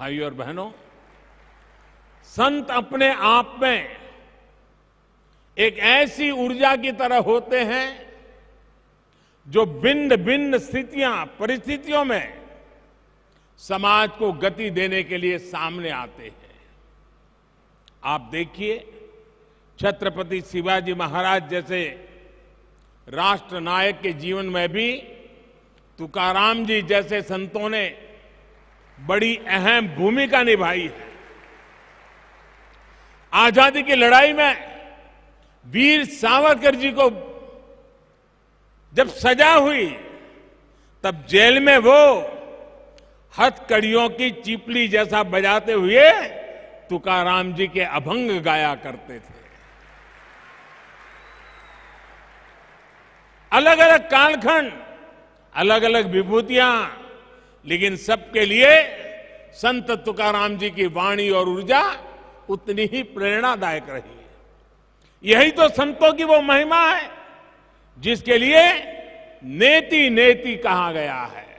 भाइयों और बहनों, संत अपने आप में एक ऐसी ऊर्जा की तरह होते हैं जो भिन्न भिन्न स्थितियाँ, परिस्थितियों में समाज को गति देने के लिए सामने आते हैं। आप देखिए, छत्रपति शिवाजी महाराज जैसे राष्ट्र नायक के जीवन में भी तुकाराम जी जैसे संतों ने बड़ी अहम भूमिका निभाई है। आज़ादी की लड़ाई में वीर सावरकर जी को जब सजा हुई, तब जेल में वो हथकड़ियों की चिपली जैसा बजाते हुए तुकाराम जी के अभंग गाया करते थे। अलग अलग कालखंड अलग अलग विभूतियाँ लेकिन सबके लिए संत तुकाराम जी की वाणी और ऊर्जा उतनी ही प्रेरणादायक रही है। यही तो संतों की वो महिमा है, जिसके लिए नेति नेति कहा गया है।